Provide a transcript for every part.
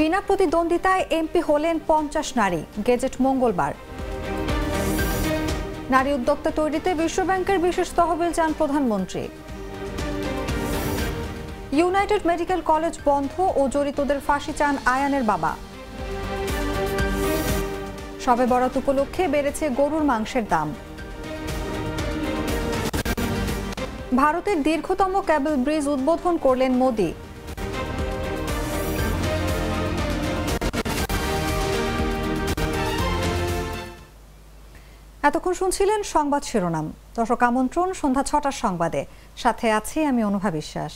বিনা প্রতিদ্বন্দ্বিতায় এমপি হলেন পঞ্চাশ নারী। গেজেট মঙ্গলবার। নারী উদ্যোক্তা তৈরিতে বিশ্বব্যাংকের বিশেষ তহবিল চান প্রধানমন্ত্রী। ইউনাইটেড মেডিকেল কলেজ বন্ধ ও জড়িতদের ফাঁসি চান আয়ানের বাবা। সবে বরাত উপলক্ষে বেড়েছে গরুর মাংসের দাম। ভারতের দীর্ঘতম ক্যাবল ব্রিজ উদ্বোধন করলেন মোদী। এতক্ষণ শুনছিলেন সংবাদ শিরোনাম। দর্শক আমন্ত্রণ সন্ধ্যা ছটার সংবাদে। সাথে আছি আমি অনুভা বিশ্বাস।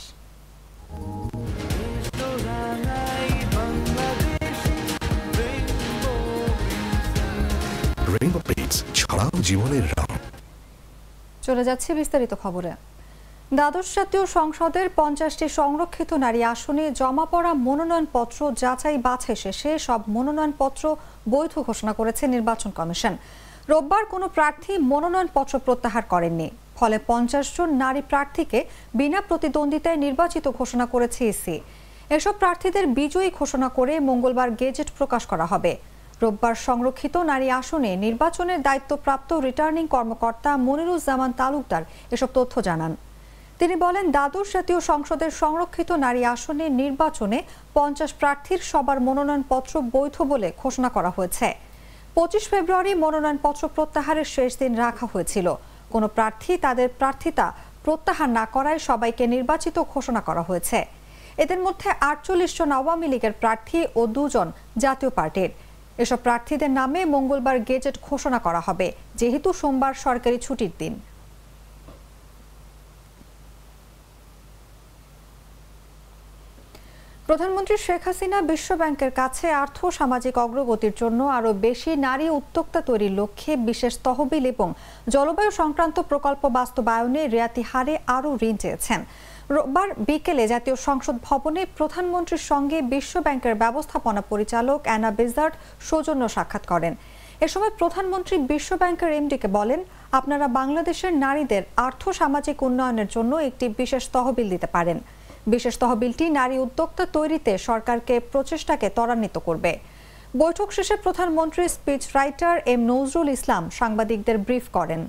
রেইনবো জীবনের রং। চলে যাচ্ছে বিস্তারিত খবরে। দ্বাদশ জাতীয় সংসদের পঞ্চাশটি সংরক্ষিত নারী আসনে জমা পড়া মনোনয়নপত্র যাচাই বাছাই শেষে সব মনোনয়নপত্র বৈধ ঘোষণা করেছে নির্বাচন কমিশন। রোববার কোনো প্রার্থী মনোনয়নপত্র প্রত্যাহার করেননি। ফলে পঞ্চাশ জন নারী প্রার্থীকে বিনা প্রতিদ্বন্দ্বিতায় নির্বাচিত ঘোষণা করেছে ইসি এসব প্রার্থীদের বিজয়ী ঘোষণা করে মঙ্গলবার গেজেট প্রকাশ করা হবে। রোববার সংরক্ষিত নারী আসনে নির্বাচনের দায়িত্বপ্রাপ্ত রিটার্নিং কর্মকর্তা মনিরুজ্জামান তালুকদার এসব তথ্য জানান। তিনি বলেন, দ্বাদশ জাতীয় সংসদের সংরক্ষিত নারী আসনে নির্বাচনে পঞ্চাশ প্রার্থীর সবার মনোনয়নপত্র বৈধ বলে ঘোষণা করা হয়েছে। পঁচিশ ফেব্রুয়ারি মনোনয়নপত্র প্রত্যাহারের শেষ দিন রাখা হয়েছিল। কোনো প্রার্থী তাদের প্রার্থিতা প্রত্যাহার না করায় সবাইকে নির্বাচিত ঘোষণা করা হয়েছে। এদের মধ্যে আটচল্লিশ জন আওয়ামী লীগের প্রার্থী ও দুজন জাতীয় পার্টির। এসব প্রার্থীদের নামে মঙ্গলবার গেজেট ঘোষণা করা হবে, যেহেতু সোমবার সরকারি ছুটির দিন। প্রধানমন্ত্রী শেখ হাসিনা বিশ্ব ব্যাংকের কাছে আর্থ সামাজিক অগ্রগতির জন্য আরও বেশি নারী উদ্যোক্তা তৈরির লক্ষ্যে বিশেষ তহবিল এবং জলবায়ু সংক্রান্ত প্রকল্প বাস্তবায়নে রেয়াতি হারে আরও ঋণ চেয়েছেন। রোববার বিকেলে জাতীয় সংসদ ভবনে প্রধানমন্ত্রীর সঙ্গে বিশ্ব ব্যাংকের ব্যবস্থাপনা পরিচালক অ্যানা বেজার্ট সৌজন্য সাক্ষাৎ করেন। এ সময় প্রধানমন্ত্রী বিশ্ব ব্যাংকের এমডিকে বলেন, আপনারা বাংলাদেশের নারীদের আর্থ সামাজিক উন্নয়নের জন্য একটি বিশেষ তহবিল দিতে পারেন। বিশেষ তহবিলটি নারী উদ্যোক্তা তৈরিতে সরকারকে প্রচেষ্টাকে ত্বরান্বিত করবে। বৈঠক শেষে প্রধানমন্ত্রী speech writer M Nazrul Islam সাংবাদিকদের ব্রিফ করেন।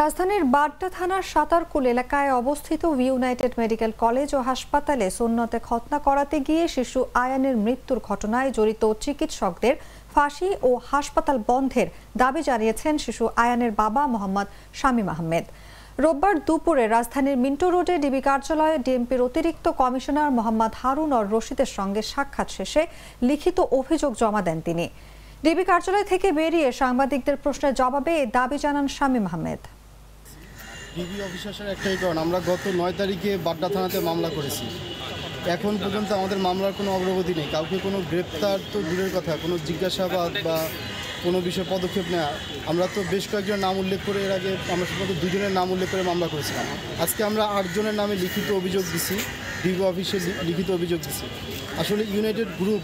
রাজধানীর বাড্ডা থানার সাতারকুল এলাকায় অবস্থিত ইউনাইটেড মেডিকেল কলেজ ও হাসপাতালে সুন্নতে খতনা করাতে গিয়ে শিশু আয়ানের মৃত্যুর ঘটনায় জড়িত চিকিৎসকদের ফাঁসি ও হাসপাতাল বন্ধের দাবি জানিয়েছেন শিশু আয়ানের বাবা মোহাম্মদ শামীম আহমেদ। রোববার দুপুরে রাজধানীর মিন্টো রোডে ডিবি কার্যালয়ে ডিএমপির অতিরিক্ত কমিশনার মোহাম্মদ হারুন অর রশিদের সঙ্গে সাক্ষাৎ শেষে লিখিত অভিযোগ জমা দেন তিনি। ডিবি কার্যালয় থেকে বেরিয়ে সাংবাদিকদের প্রশ্নের জবাবে দাবি জানান শামীম আহমেদ। ডিবি অফিসারের একটাই কারণ, আমরা গত নয় তারিখে বাড্ডা থানাতে মামলা করেছি। এখন পর্যন্ত আমাদের মামলার কোনো অগ্রগতি নেই। কাউকে কোনো গ্রেপ্তার তো দূরের কথা, কোনো জিজ্ঞাসাবাদ বা কোনো বিষয়ে পদক্ষেপ নেওয়া আমরা তো বেশ কয়েকজনের নাম উল্লেখ করে এর আগে আমরা শুধুমাত্র দুজনের নাম উল্লেখ করে মামলা করেছিলাম। আজকে আমরা আটজনের নামে লিখিত অভিযোগ দিছি, ডিবি অফিসে লিখিত অভিযোগ দিছি। আসলে ইউনাইটেড গ্রুপ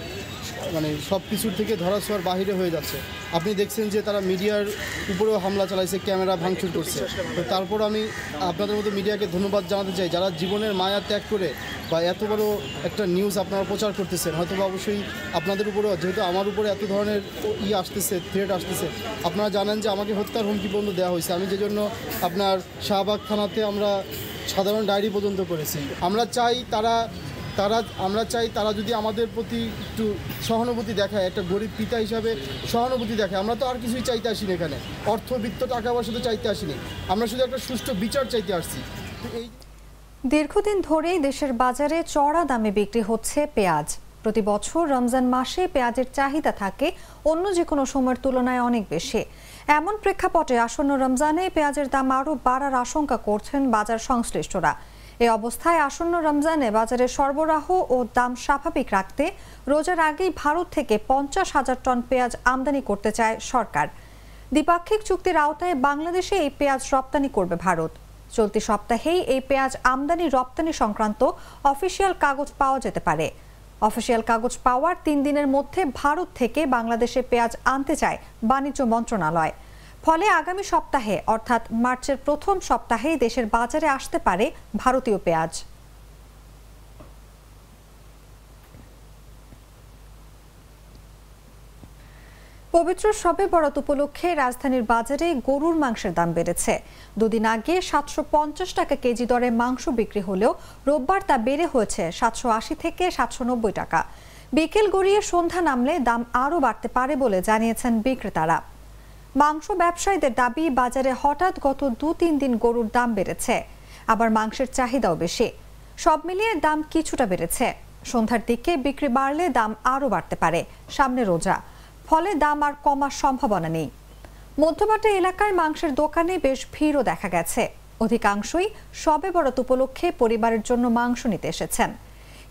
মানে সব কিছুর থেকে ধরাছোঁয়ার বাহিরে হয়ে যাচ্ছে। আপনি দেখছেন যে তারা মিডিয়ার উপরেও হামলা চালাইছে, ক্যামেরা ভাঙচুর করছে। তো তারপর আমি আপনাদের মতো মিডিয়াকে ধন্যবাদ জানাতে চাই, যারা জীবনের মায়া ত্যাগ করে বা এত বড় একটা নিউজ আপনারা প্রচার করতেছেন হয়তো বা অবশ্যই আপনাদের উপরেও, যেহেতু আমার উপরে এত ধরনের ই আসতেছে থ্রেট আসতেছে, আপনারা জানেন যে আমাকে হত্যার হুমকি পর্যন্ত দেওয়া হয়েছে। আমি যে জন্য আপনার শাহবাগ থানাতে আমরা সাধারণ ডায়েরি পর্যন্ত করেছি। আমরা চাই তারা তারা, আমরা চাই তারা যদি আমাদের প্রতি একটু সহানুভূতি দেখায়, একটা গরিব পিতা হিসাবে সহানুভূতি দেখায়, আমরা তো আর কিছুই চাইতে আসিনি এখানে। অর্থ বিত্ত টাকা পয়সা তো চাইতে আসিনি। আমরা শুধু একটা সুষ্ঠু বিচার চাইতে আসছি। এই দীর্ঘদিন ধরেই দেশের বাজারে চড়া দামে বিক্রি হচ্ছে পেঁয়াজ। প্রতি বছর রমজান মাসে পেঁয়াজের চাহিদা থাকে অন্য যে কোনো সময়ের তুলনায় অনেক বেশি। এমন প্রেক্ষাপটে আসন্ন রমজানে পেঁয়াজের দাম আরও বাড়ার আশঙ্কা করছেন বাজার সংশ্লিষ্টরা। এ অবস্থায় আসন্ন রমজানে বাজারে সরবরাহ ও দাম স্বাভাবিক রাখতে রোজার আগেই ভারত থেকে পঞ্চাশ হাজার টন পেঁয়াজ আমদানি করতে চায় সরকার। দ্বিপাক্ষিক চুক্তির আওতায় বাংলাদেশে এই পেঁয়াজ রপ্তানি করবে ভারত। চলতি সপ্তাহেই এই পেঁয়াজ আমদানি রপ্তানি সংক্রান্ত অফিসিয়াল কাগজ পাওয়া যেতে পারে। অফিসিয়াল কাগজ পাওয়ার তিন দিনের মধ্যে ভারত থেকে বাংলাদেশে পেঁয়াজ আনতে চায় বাণিজ্য মন্ত্রণালয়। ফলে আগামী সপ্তাহে, অর্থাৎ মার্চের প্রথম সপ্তাহেই দেশের বাজারে আসতে পারে ভারতীয় পেঁয়াজ। পবিত্র শবে বরাত উপলক্ষে রাজধানীর বাজারে গরুর মাংসের দাম বেড়েছে। দুদিন আগে সাতশো পঞ্চাশ টাকা কেজি দরে মাংস বিক্রি হলেও রোববার তা বেড়ে হয়েছে সাতশো আশি থেকে সাতশো নব্বই টাকা। বিকেল গড়িয়ে সন্ধ্যা নামলে দাম আরও বাড়তে পারে বলে জানিয়েছেন বিক্রেতারা। মাংস ব্যবসায়ীদের দাবি, বাজারে হঠাৎ গত দু তিন দিন গরুর দাম বেড়েছে। আবার মাংসের চাহিদাও বেশি। সব মিলিয়ে দাম কিছুটা বেড়েছে। সন্ধ্যার দিকে বিক্রি বাড়লে দাম আরও বাড়তে পারে, সামনে রোজা। ফলে দাম আর কমার সম্ভাবনা নেই। মধ্যবাটা এলাকায় মাংসের দোকানে বেশ ভিড়ও দেখা গেছে। অধিকাংশই সবে বরাত উপলক্ষে পরিবারের জন্য মাংস নিতে এসেছেন।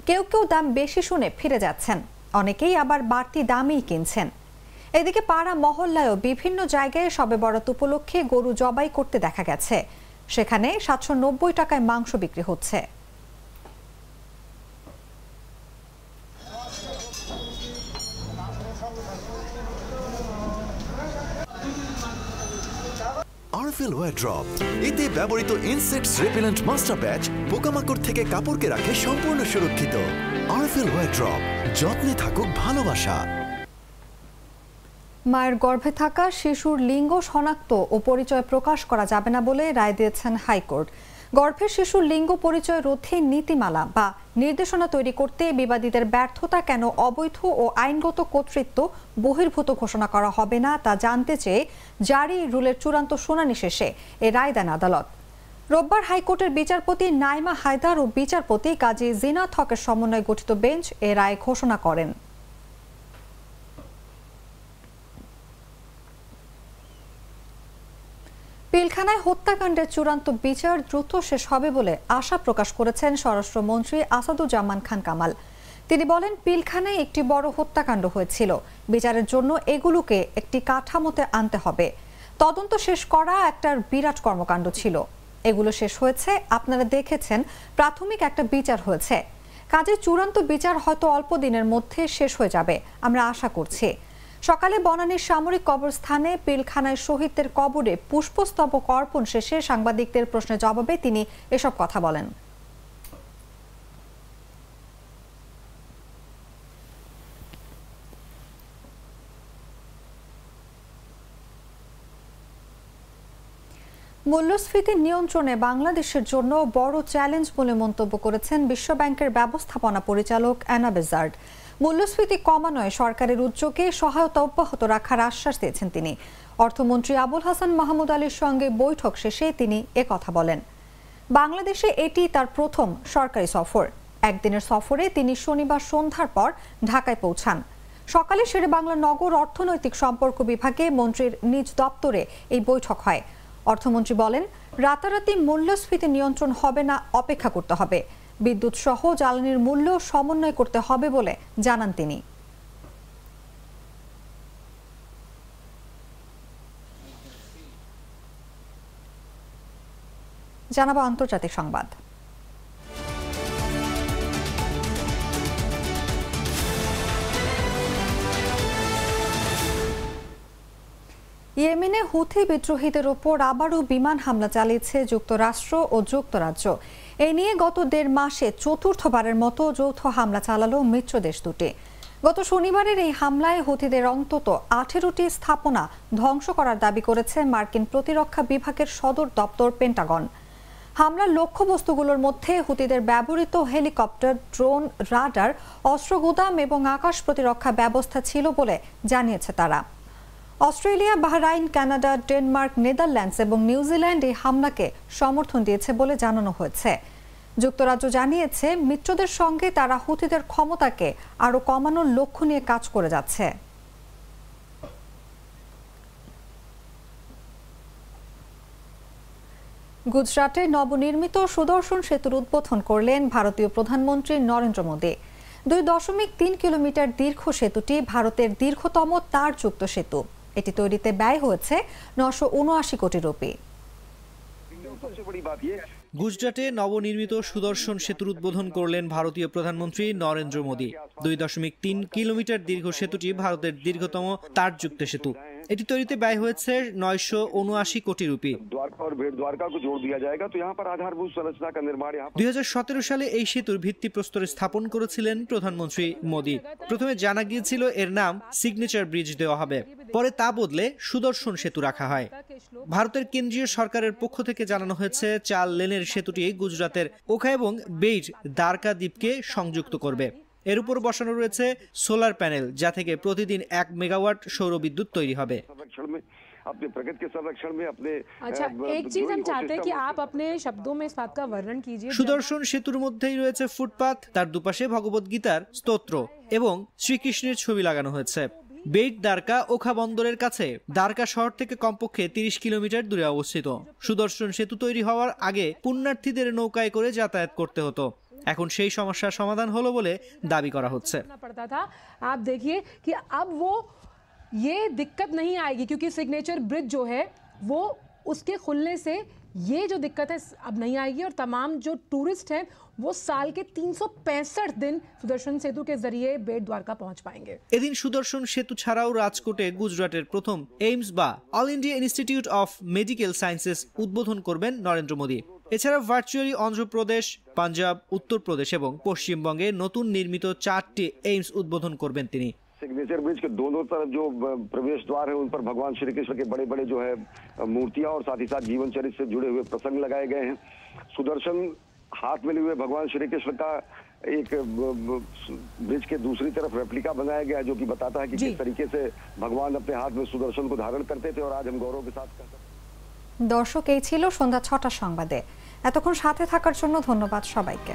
কেউ কেউ দাম বেশি শুনে ফিরে যাচ্ছেন। অনেকেই আবার বাড়তি দামেই কিনছেন। এদিকে পাড়া মহল্লায়ও বিভিন্ন জায়গায় সবে বরাত উপলক্ষে গরু জবাই করতে দেখা গেছে। সেখানে সাতশো নব্বই টাকায় মাংস বিক্রি হচ্ছে। আরফেল ওয়ার ড্রপ এতে ব্যবহৃত ইনসেক্টস রেপিলেন্ট মাস্টার ব্যাচ পোকামাকড় থেকে কাপড়কে রাখে সম্পূর্ণ সুরক্ষিত। আরফেল ওয়ার ড্রপ যত্নে থাকুক ভালোবাসা। মায়ের গর্ভে থাকা শিশুর লিঙ্গ শনাক্ত ও পরিচয় প্রকাশ করা যাবে না বলে রায় দিয়েছেন হাইকোর্ট। গর্ভের শিশুর লিঙ্গ পরিচয় রোধে নীতিমালা বা নির্দেশনা তৈরি করতে বিবাদীদের ব্যর্থতা কেন অবৈধ ও আইনগত কর্তৃত্ব বহির্ভূত ঘোষণা করা হবে না তা জানতে চেয়ে জারি রুলের চূড়ান্ত শুনানি শেষে এ রায় দেন আদালত। রোববার হাইকোর্টের বিচারপতি নাইমা হায়দার ও বিচারপতি কাজী জিনাত হকের সমন্বয়ে গঠিত বেঞ্চ এ রায় ঘোষণা করেন। পিলখানায় হত্যাকাণ্ডের চূড়ান্ত বিচার দ্রুত শেষ হবে বলে আশা প্রকাশ করেছেন স্বরাষ্ট্রমন্ত্রী আসাদুজ্জামান খান কামাল। তিনি বলেন, পিলখানায় একটি বড় হত্যাকাণ্ড হয়েছিল। বিচারের জন্য এগুলোকে একটি কাঠামোতে আনতে হবে। তদন্ত শেষ করা একটা বিরাট কর্মকাণ্ড ছিল। এগুলো শেষ হয়েছে। আপনারা দেখেছেন, প্রাথমিক একটা বিচার হয়েছে। কাজে চূড়ান্ত বিচার হয়তো অল্প দিনের মধ্যে শেষ হয়ে যাবে। আমরা আশা করছি। সকালে বনানীর সামরিক কবরস্থানে পিলখানায় শহীদদের কবরে পুষ্পস্তবক অর্পণ শেষে সাংবাদিকদের প্রশ্নের জবাবে তিনি এসব কথা বলেন। মূল্যস্ফীতি নিয়ন্ত্রণে বাংলাদেশের জন্য বড় চ্যালেঞ্জ বলে মন্তব্য করেছেন বিশ্বব্যাংকের ব্যবস্থাপনা পরিচালক অ্যানা বেজার্ড। মূল্যস্ফীতি কমানোয় সরকারের উদ্যোগে সহায়তা অব্যাহত রাখার আশ্বাস দিয়েছেন তিনি। অর্থমন্ত্রী আবুল হাসান মাহমুদ আলীর সঙ্গে বৈঠক শেষে তিনি কথা বলেন। বাংলাদেশে এটি তার প্রথম সরকারি সফর। একদিনের সফরে তিনি শনিবার সন্ধ্যার পর ঢাকায় পৌঁছান। সকালে শেরে বাংলা নগর অর্থনৈতিক সম্পর্ক বিভাগে মন্ত্রীর নিজ দপ্তরে এই বৈঠক হয়। অর্থমন্ত্রী বলেন, রাতারাতি মূল্যস্ফীতি নিয়ন্ত্রণ হবে না, অপেক্ষা করতে হবে। বিদ্যুৎ সহ জ্বালানির মূল্য সমন্বয় করতে হবে বলে জানান তিনি। জানাব আন্তর্জাতিক সংবাদ। ইয়েমেনে হুথি বিদ্রোহীদের ওপর আবারও বিমান হামলা চালিয়েছে যুক্তরাষ্ট্র ও যুক্তরাজ্য। এ নিয়ে গত দেড় মাসে চতুর্থবারের মতো যৌথ হামলা চালালো মিত্র দেশ দুটি। গত শনিবারের এই হামলায় হুথিদের অন্তত আঠেরোটি স্থাপনা ধ্বংস করার দাবি করেছে মার্কিন প্রতিরক্ষা বিভাগের সদর দপ্তর পেন্টাগন। হামলার লক্ষ্যবস্তুগুলোর মধ্যে হুতিদের ব্যবহৃত হেলিকপ্টার, ড্রোন, রাডার, অস্ত্র গুদাম এবং আকাশ প্রতিরক্ষা ব্যবস্থা ছিল বলে জানিয়েছে তারা। Australia, Bahrain, Canada, Denmark, Netherlands এবং নিউজিল্যান্ড এই হামলাকে সমর্থন দিয়েছে বলে জানানো হয়েছে। যুক্তরাজ্য জানিয়েছে, মিত্রদের সঙ্গে তারা হুতিদের ক্ষমতাকে আরও কমানোর লক্ষ্য নিয়ে কাজ করে যাচ্ছে। গুজরাটে নবনির্মিত সুদর্শন সেতুর উদ্বোধন করলেন ভারতীয় প্রধানমন্ত্রী নরেন্দ্র মোদী। দুই দশমিক তিন কিলোমিটার দীর্ঘ সেতুটি ভারতের দীর্ঘতম তারযুক্ত সেতু। এটি তৈরিতে ব্যয় হয়েছে নশো উনআশি কোটি রুপি। গুজরাটে নবনির্মিত সুদর্শন সেতুর উদ্বোধন করলেন ভারতীয় প্রধানমন্ত্রী নরেন্দ্র মোদী। দুই দশমিক তিন কিলোমিটার দীর্ঘ সেতুটি ভারতের দীর্ঘতম তারযুক্ত সেতু। এটি তৈরিতে ব্যয় হয়েছে নয়শো উনআশি কোটি রুপি। দুই হাজার সতেরো সালে এই সেতুর ভিত্তি ভিত্তিপ্রস্তর স্থাপন করেছিলেন প্রধানমন্ত্রী মোদী। প্রথমে জানা গিয়েছিল এর নাম সিগনেচার ব্রিজ দেওয়া হবে। পরে তা বদলে সুদর্শন সেতু রাখা হয় ভারতের কেন্দ্রীয় সরকারের পক্ষ থেকে জানানো হয়েছে চার লেনের সেতুটি গুজরাতের ওখা এবং বেইট দ্বারকা দ্বীপকে সংযুক্ত করবে এর উপর বসানো রয়েছে সোলার প্যানেল যা থেকে প্রতিদিন এক মেগাওয়াট সৌর বিদ্যুৎ তৈরি হবে संरक्षण में अपने प्रगति के संरक्षण में अपने अच्छा अ, ब- एक जो चीज हम चाहते हैं कि ecosystem आप अपने शब्दों में इस बात का वर्णन कीजिए जब- সুদর্শন সেতুর মধ্যেই রয়েছে ফুটপাত তার দুপাশে ভগবত গীতার স্তোত্র এবং শ্রীকৃষ্ণের ছবি লাগানো হয়েছে বেইট দ্বারকা ওখা বন্দরের কাছে দ্বারকা শহর থেকে কমপক্ষে তিরিশ কিলোমিটার দূরে অবস্থিত সুদর্শন সেতু তৈরি হওয়ার আগে পুণ্যার্থীদের নৌকায় করে যাতায়াত করতে হতো এখন সেই সমস্যার সমাধান হলো বলে দাবি করা হচ্ছে करना पड़ता था आप देखिए कि अब वो ये दिक्कत नहीं आएगी क्योंकि सिग्नेचर ब्रिज जो है वो उसके खुलने से ये जो दिक्कत है अब नहीं आएगी और तमाम जो टूरिस्ट हैं वो साल के तीन दिन सुदर्शन सेतु के जरिए बेट द्वारका पहुंच पाएंगे এদিন সুদর্শন সেতু ছাড়াও রাজকোটে গুজরাটের প্রথম এইমস বা All India Institute of Medical Sciences উদ্বোধন করবেন নরেন্দ্র মোদী এছাড়া ভার্চুয়ালি অন্ধ্রপ্রদেশ পাঞ্জাব উত্তরপ্রদেশ এবং পশ্চিমবঙ্গে নতুন নির্মিত চারটি এইমস উদ্বোধন করবেন তিনি सिग्नेचर ब्रिज के दोनों तरफ जो अ, प्रवेश द्वार है उन पर भगवान श्री कृष्ण के बड़े बड़े जो है अ, मूर्तियां और साथ ही साथ जीवन चरित्र से जुड़े हुए प्रसंग लगाए गए हैं सुदर्शन हाथ में लिए हुए भगवान श्री कृष्ण का एक अ, ब- ब- ब्रिज के दूसरी तरफ रेप्लिका बनाया गया है जो कि बताता है कि जी। किस तरीके से भगवान अपने हाथ में सुदर्शन को धारण करते थे और आज हम गौरव के साथ कर सकते हैं। দর্শক এই ছিল সন্ধ্যা ছটার সংবাদে এতক্ষণ সাথে থাকার জন্য ধন্যবাদ সবাইকে